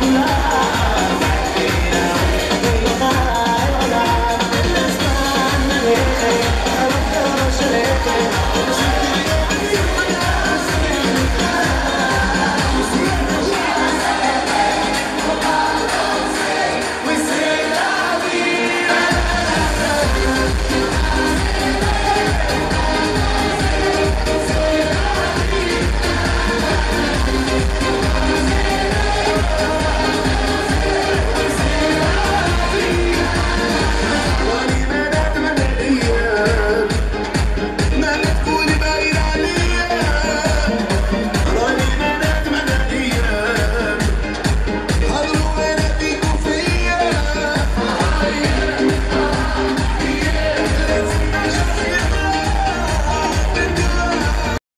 circular